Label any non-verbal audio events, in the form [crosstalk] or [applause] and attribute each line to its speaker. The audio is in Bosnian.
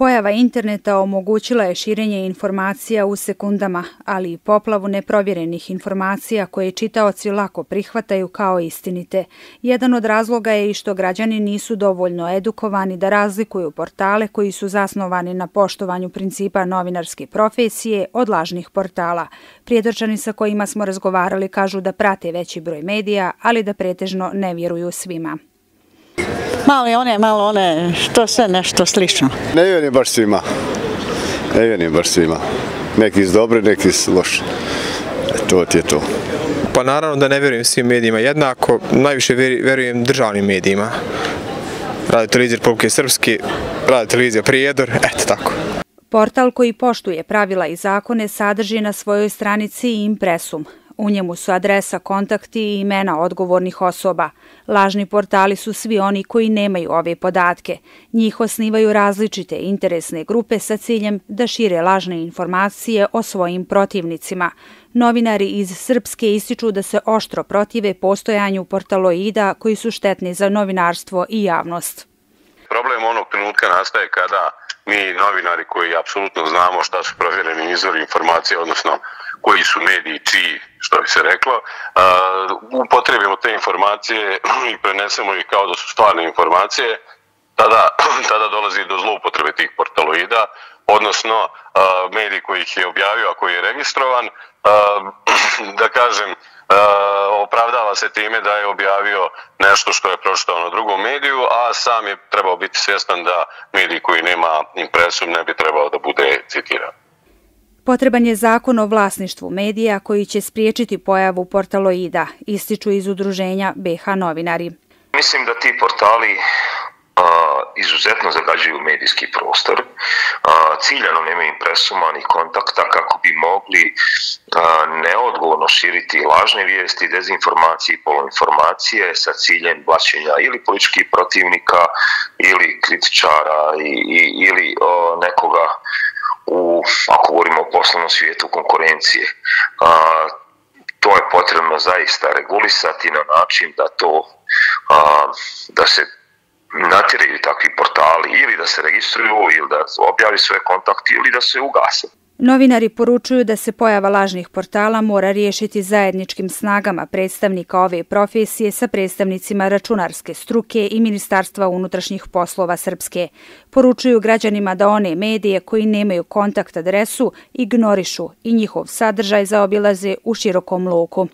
Speaker 1: Pojava interneta omogućila je širenje informacija u sekundama, ali i poplavu neprovjerenih informacija koje čitaoci lako prihvataju kao istinite. Jedan od razloga je i što građani nisu dovoljno edukovani da razlikuju portale koji su zasnovani na poštovanju principa novinarske profesije od lažnih portala. Prijedrčani sa kojima smo razgovarali kažu da prate veći broj medija, ali da pretežno ne vjeruju svima.
Speaker 2: Malo je one, malo one, što sve nešto slično.
Speaker 3: Ne vjerujem baš svima. Ne vjerujem baš svima. Neki su dobri, neki su loši. E, to ti je to.
Speaker 4: Pa naravno da ne vjerujem svim medijima jednako, najviše vjerujem državnim medijima. Radio televizija Republike Srpske, radio televizija Prijedor, eto tako.
Speaker 1: Portal koji poštuje pravila i zakone sadrži na svojoj stranici Impresum, U njemu su adresa, kontakti i imena odgovornih osoba. Lažni portali su svi oni koji nemaju ove podatke. Njih osnivaju različite interesne grupe sa ciljem da šire lažne informacije o svojim protivnicima. Novinari iz Srpske ističu da se oštro protive postojanju portaloida koji su štetni za novinarstvo i javnost.
Speaker 5: Problem onog trenutka nastaje kada mi novinari koji apsolutno znamo šta su provjereni izvori informacije, odnosno koji su mediji čiji, što bi se reklo, upotrebimo te informacije [clears throat] i prenesemo ih kao da su stvarne informacije, tada, [clears throat] tada dolazi do zloupotrebe tih portaloida, odnosno medij koji ih je objavio, a koji je registrovan, [clears throat] da kažem, opravdava se time da je objavio nešto što je pročitao na drugom mediju, a sam je trebao biti svjestan da medij koji nema impresum ne bi trebao da bude citiran.
Speaker 1: Potreban je zakon o vlasništvu medija koji će spriječiti pojavu portaloida, ističu iz udruženja BH novinari.
Speaker 6: Mislim da ti portali a, izuzetno zagađuju medijski prostor. A, ciljano nema impresuma ni kontakta kako bi mogli a, neodgovorno širiti lažne vijesti, dezinformacije i poloinformacije sa ciljem blaćenja ili političkih protivnika ili kritičara i, i, ili o, nekoga ako govorimo o poslovnom svijetu, konkurencije. A, to je potrebno zaista regulisati na način da to, a, da se natjeraju takvi portali ili da se registruju ili da objavi svoje kontakte ili da se ugase.
Speaker 1: Novinari poručuju da se pojava lažnih portala mora riješiti zajedničkim snagama predstavnika ove profesije sa predstavnicima računarske struke i Ministarstva unutrašnjih poslova Srpske. Poručuju građanima da one medije koji nemaju kontakt adresu ignorišu i njihov sadržaj zaobilaze u širokom loku.